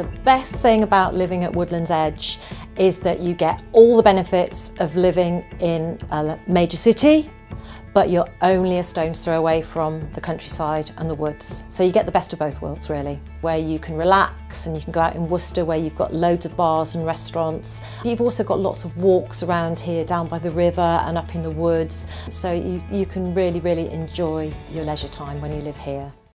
The best thing about living at Woodland's Edge is that you get all the benefits of living in a major city, but you're only a stone's throw away from the countryside and the woods. So you get the best of both worlds really, where you can relax and you can go out in Worcester where you've got loads of bars and restaurants. You've also got lots of walks around here down by the river and up in the woods. So you, you can really, really enjoy your leisure time when you live here.